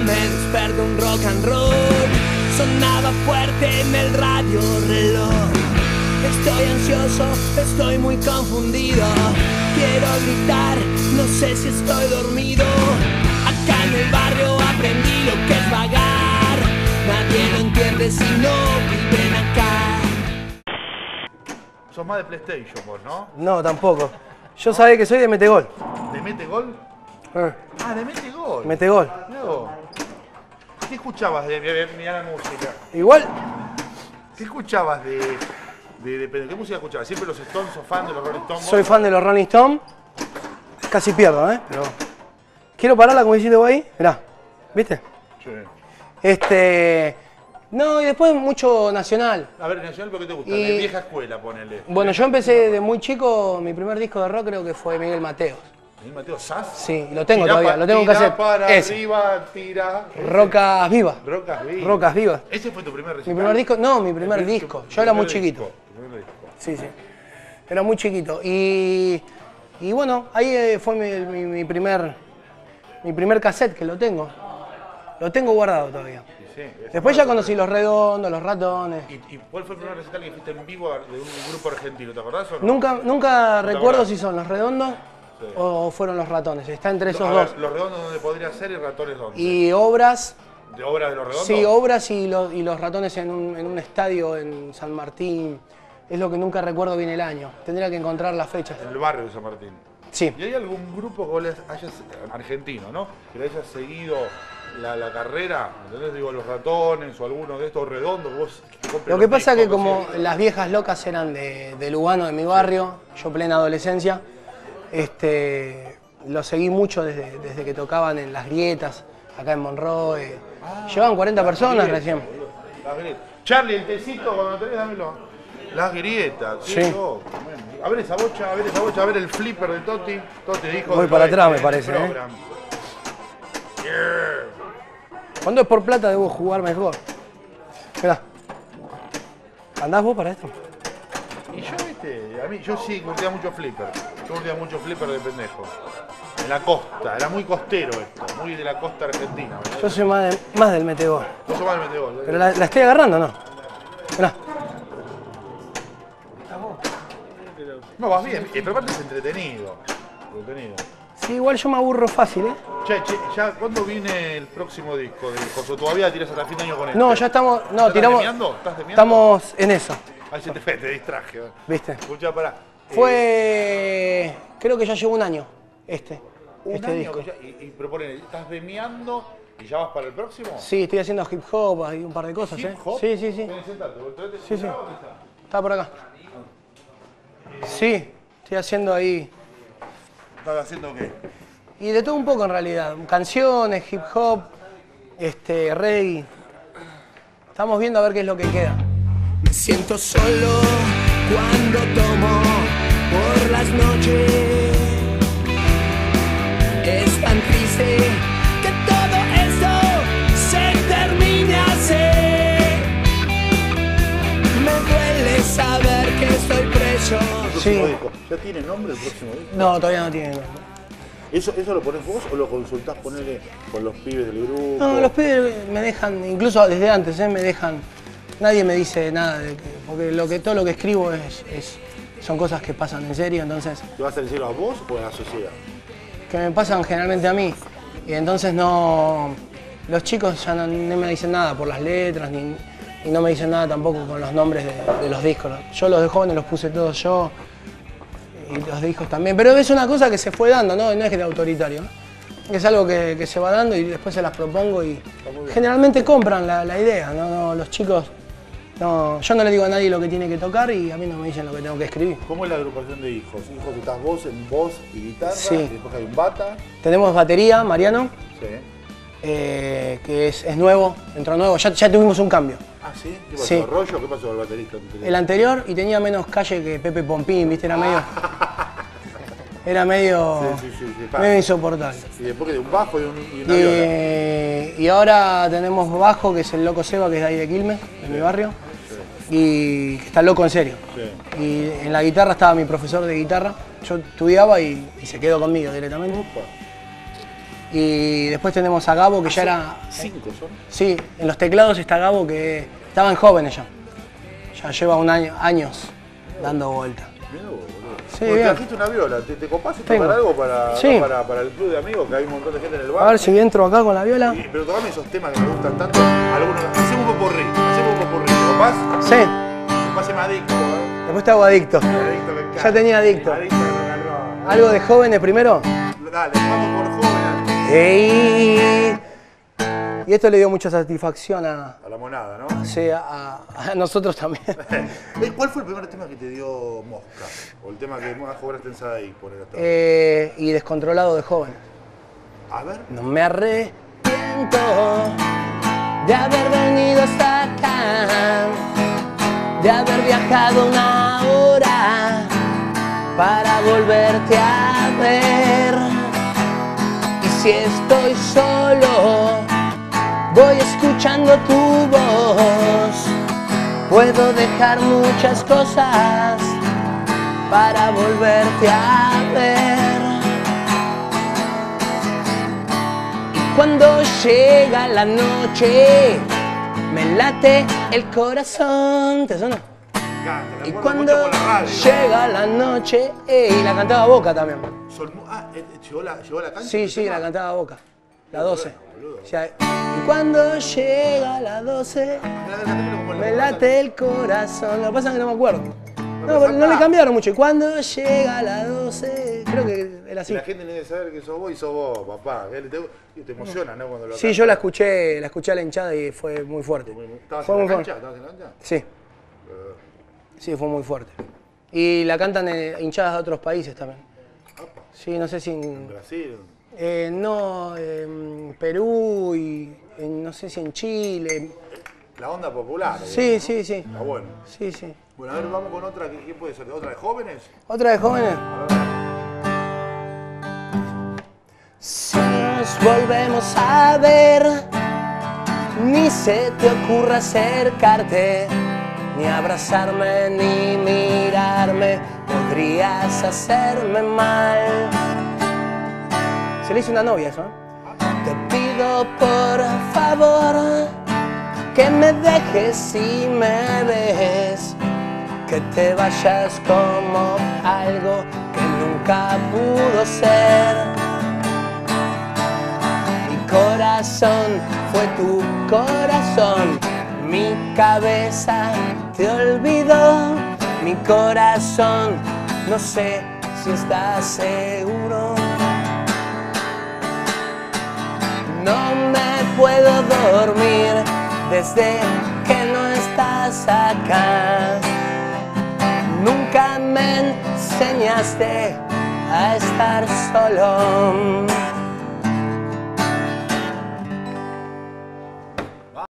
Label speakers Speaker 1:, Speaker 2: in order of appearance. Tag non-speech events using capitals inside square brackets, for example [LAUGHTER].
Speaker 1: me despertó un rock and roll. Sonaba fuerte en el radio reloj. Estoy ansioso, estoy muy confundido. Quiero gritar, no sé si estoy dormido. Acá en el barrio aprendí lo que es vagar. Nadie lo entiende si no viven acá.
Speaker 2: Sos más de PlayStation vos, ¿no?
Speaker 3: No, tampoco. Yo sabía que soy de Metegol.
Speaker 2: ¿De mete gol?
Speaker 3: Eh,
Speaker 2: Ah, de mete gol.
Speaker 3: Metegol.
Speaker 2: No. ¿Qué escuchabas de mirá la música?
Speaker 3: Igual,
Speaker 2: ¿Qué escuchabas de, de, de- ¿Qué música escuchabas? ¿Siempre los Stones sos fan de los Rolling Stones?
Speaker 3: soy fan de los Rolling Stones. Casi pierdo, ¿eh? Pero. Quiero pararla como hiciste vos ahí. Mirá. ¿Viste?
Speaker 2: Sí.
Speaker 3: Este. No, y después mucho nacional.
Speaker 2: A ver, Nacional, ¿por qué te gusta?
Speaker 3: Y-
Speaker 2: De vieja escuela, ponele.
Speaker 3: Bueno, yo empecé de muy chico, mi primer disco de rock creo que fue Miguel Mateos.
Speaker 2: ¿Y Mateo Sass?
Speaker 3: Sí, lo tengo todavía,
Speaker 2: pa-
Speaker 3: lo tengo en
Speaker 2: tirá
Speaker 3: cassette.
Speaker 2: para
Speaker 3: Ese.
Speaker 2: arriba, tira.
Speaker 3: Rocas Vivas.
Speaker 2: Rocas vivas.
Speaker 3: Rocas Vivas.
Speaker 2: ¿Ese fue tu primer
Speaker 3: Mi
Speaker 2: recital?
Speaker 3: primer disco, no, mi primer disco.
Speaker 2: tu
Speaker 3: Yo era muy
Speaker 2: disco,
Speaker 3: chiquito.
Speaker 2: primer disco.
Speaker 3: Sí, sí. Era muy chiquito. Y, y bueno, ahí eh, fue mi, mi- mi primer mi primer cassette que lo tengo. Lo tengo guardado todavía.
Speaker 2: Sí, es-
Speaker 3: Después ya conocí los redondos, los ratones.
Speaker 2: ¿Y, y cuál fue el primer recital que fuiste en vivo de un grupo argentino? ¿Te acordás o no?
Speaker 3: Nunca, nunca recuerdo
Speaker 2: acordás?
Speaker 3: si son los redondos o fueron los ratones. Está entre esos
Speaker 2: ver,
Speaker 3: dos.
Speaker 2: Los redondos donde podría ser y ratones donde.
Speaker 3: Y obras,
Speaker 2: ¿De obra de los redondos?
Speaker 3: sí, obras y los, y los ratones en un, en un estadio en San Martín. Es lo que nunca recuerdo bien el año. Tendría que encontrar las fechas.
Speaker 2: En el barrio de San Martín.
Speaker 3: Sí.
Speaker 2: ¿Y hay algún grupo que vos les hayas, argentino, ¿no? Que le hayas seguido la, la carrera? ¿Entendés? Digo, los ratones o alguno de estos redondos. Vos
Speaker 3: Lo que pasa es que como las viejas locas eran de, de Lugano, de mi barrio, yo plena adolescencia, este, lo seguí mucho desde, desde que tocaban en las grietas, acá en Monroe. Llevaban 40 personas
Speaker 2: grietas,
Speaker 3: recién.
Speaker 2: Las grietas. Charlie, el tecito cuando tenés, dámelo. Las grietas,
Speaker 3: Sí.
Speaker 2: A ver esa bocha, a ver esa bocha, a ver el flipper de Toti. Toti dijo.
Speaker 3: Voy para atrás,
Speaker 2: este,
Speaker 3: me
Speaker 2: en
Speaker 3: parece, ¿eh?
Speaker 2: Yeah.
Speaker 3: Cuando es por plata debo jugar mejor. Mirá. ¿Andás vos para esto?
Speaker 2: Y yo, viste, a mí, yo sí curtía mucho flipper. Yo curtía mucho flipper de pendejo. En la costa, era muy costero esto, muy de la costa argentina. ¿verdad?
Speaker 3: Yo soy más, de- más del metegol.
Speaker 2: No se mal mete gol. ¿eh?
Speaker 3: Pero la, la estoy agarrando, ¿no? Mirá.
Speaker 2: No, vas bien, y pero aparte es entretenido. Entretenido.
Speaker 3: Sí, igual yo me aburro fácil, ¿eh?
Speaker 2: Che, che, ya, ¿cuándo viene el próximo disco de Coso? ¿Todavía tiras hasta fin de año con este?
Speaker 3: No, ya estamos. No,
Speaker 2: ¿Estás
Speaker 3: tiramos.
Speaker 2: demiando? ¿Estás demiando?
Speaker 3: Estamos en eso,
Speaker 2: Ahí se te [LAUGHS] te distraje. ¿eh?
Speaker 3: ¿viste?
Speaker 2: Escuchá, pará. Eh,
Speaker 3: Fue. Creo que ya llevo un año este.
Speaker 2: un
Speaker 3: este
Speaker 2: año
Speaker 3: disco.
Speaker 2: que ya- y, y proponen, ¿estás demiando y ya vas para el próximo?
Speaker 3: Sí, estoy haciendo hip hop y un par de cosas,
Speaker 2: ¿Hip
Speaker 3: ¿eh?
Speaker 2: hop?
Speaker 3: Sí, sí, sí.
Speaker 2: Ven, sentate, vos traete-
Speaker 3: Sí, sí.
Speaker 2: ¿dónde está?
Speaker 3: Está por acá. Sí, estoy haciendo ahí.
Speaker 2: ¿Estás haciendo qué?
Speaker 3: Y de todo un poco en realidad. Canciones, hip hop, este, reggae. Estamos viendo a ver qué es lo que queda.
Speaker 1: Me siento solo cuando tomo las noches. Es tan triste que todo esto se termine así. Me duele saber que estoy preso.
Speaker 3: Sí.
Speaker 2: ¿Ya tiene nombre el próximo disco?
Speaker 3: No, todavía no tiene nombre.
Speaker 2: ¿Eso, ¿Eso lo pones vos o lo consultás ponerle con los pibes del grupo?
Speaker 3: No, los pibes me dejan, incluso desde antes, ¿eh? me dejan. Nadie me dice nada, de que- porque lo que, todo lo que escribo es, es- son cosas que pasan en serio, entonces,
Speaker 2: ¿Te vas a decirlo a vos o a la sociedad?
Speaker 3: que me pasan generalmente a mí. Y entonces no. Los chicos ya no, no me dicen nada por las letras, ni, y no me dicen nada tampoco con los nombres de, de los discos. Yo los de jóvenes los puse todos yo, y los discos también. Pero es una cosa que se fue dando, ¿no? No es que de autoritario. ¿no? Es algo que, que se va dando y después se las propongo y generalmente compran la, la idea, ¿no? No, Los chicos, no, yo no le digo a nadie lo que tiene que tocar y a mí no me dicen lo que tengo que escribir.
Speaker 2: ¿Cómo es la agrupación de hijos? Hijos estás vos en voz y guitarra,
Speaker 3: Sí.
Speaker 2: y después hay un bata.
Speaker 3: Tenemos batería, Mariano,
Speaker 2: Sí.
Speaker 3: eh, que es, es nuevo, entró nuevo, ya, ya tuvimos un cambio.
Speaker 2: Ah, ¿sí? ¿Qué pasó?
Speaker 3: Sí.
Speaker 2: ¿Rollo? ¿Qué pasó al baterista?
Speaker 3: El anterior y tenía menos calle que Pepe Pompín, ¿viste? Era medio. [LAUGHS] Era medio.
Speaker 2: Sí, sí, sí, sí,
Speaker 3: medio insoportable.
Speaker 2: Y después de un bajo y, un, y
Speaker 3: Y,
Speaker 2: una viola.
Speaker 3: eh, y ahora tenemos bajo, que es el Loco Seba, que es de ahí de Quilmes, de mi barrio. Y está loco en serio.
Speaker 2: Sí.
Speaker 3: Y en la guitarra estaba mi profesor de guitarra. Yo estudiaba y, y se quedó conmigo directamente. Y después tenemos a Gabo, que ya era.
Speaker 2: Cinco son.
Speaker 3: Sí, en los teclados está Gabo, que estaban jóvenes ya. Ya lleva un año, años dando vuelta. Sí,
Speaker 2: Vos
Speaker 3: bien.
Speaker 2: trajiste una viola, ¿te, te copás y tocar algo para,
Speaker 3: Sí.
Speaker 2: para, para el club de amigos? Que hay un montón de gente en el bar.
Speaker 3: A ver si entro acá con la viola.
Speaker 2: Y- pero tocame esos temas que me gustan tanto. Algunos, hacemos un popurrí, hacemos un popurrí. ¿Te copás?
Speaker 3: Sí,
Speaker 2: Después se me adicto, ¿eh?
Speaker 3: después te hago adicto.
Speaker 2: Adicto me.
Speaker 3: Ya tenía adicto.
Speaker 2: Adicto.
Speaker 3: ¿Algo de jóvenes primero?
Speaker 2: Dale, vamos por joven
Speaker 3: Ey. Y esto le dio mucha satisfacción a,
Speaker 2: a la monada, ¿no?
Speaker 3: sí, a- a nosotros también. [LAUGHS]
Speaker 2: Eh, ¿Cuál fue el primer tema que te dio Mosca? O el tema que más cobraste en Sadai, por el
Speaker 3: Eh, y descontrolado de joven.
Speaker 2: A ver.
Speaker 3: No me arrepiento de haber venido hasta acá, de haber viajado una hora para volverte a ver. Y si estoy solo, voy escuchando tu voz. Puedo dejar muchas cosas para volverte a ver. Cuando llega la noche, me late el corazón. ¿Te suena? Y cuando
Speaker 2: la
Speaker 3: llega la noche, ey, la cantaba Boca también.
Speaker 2: Ah, eh, ¿llegó la, llegó la cancha?
Speaker 3: Sí, sí, la cantaba Boca. La 12.
Speaker 2: boludo.
Speaker 3: O sea, y cuando llega la 12,
Speaker 2: Mirá, cantámelo como en la
Speaker 3: me late el corazón. Lo que pasa es que no me acuerdo. No, pero no le cambiaron mucho. Y cuando llega la 12, creo que era
Speaker 2: Y
Speaker 3: así.
Speaker 2: la gente tiene que saber que sos vos y sos vos, papá. Te, y te emociona, ¿no? Cuando lo
Speaker 3: Sí, yo la escuché, la escuché a la hinchada y fue muy fuerte.
Speaker 2: ¿Estabas
Speaker 3: Fue
Speaker 2: en
Speaker 3: muy
Speaker 2: la
Speaker 3: fuerte.
Speaker 2: cancha? ¿Estabas en la cancha?
Speaker 3: Sí. Sí, fue muy fuerte. Y la cantan eh, hinchadas de otros países también. Sí, no sé si
Speaker 2: en
Speaker 3: en,
Speaker 2: Brasil.
Speaker 3: Eh, no, en Perú y en- no sé si en Chile.
Speaker 2: La onda popular.
Speaker 3: Sí, sí, sí.
Speaker 2: Está bueno.
Speaker 3: Sí, sí.
Speaker 2: Bueno, a ver, vamos con otra. ¿Qué, puede ser? ¿Otra de jóvenes?
Speaker 3: ¿Otra de jóvenes?
Speaker 2: A ver.
Speaker 3: Si nos volvemos a ver, ni se te ocurra acercarte, ni abrazarme, ni mirarme, podrías hacerme mal. Se le hizo una novia eso, ¿eh? Te pido por favor que me dejes y me ves, que te vayas como algo que nunca pudo ser. Mi corazón fue tu corazón, mi cabeza te olvidó, mi corazón no sé si estás seguro. No me puedo dormir desde que no estás acá. Nunca me enseñaste a estar solo.